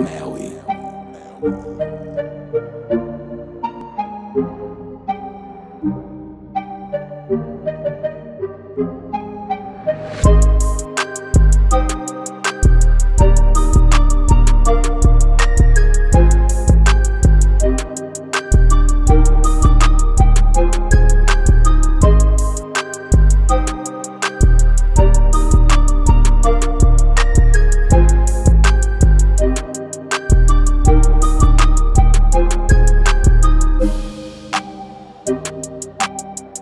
Maui. Maui.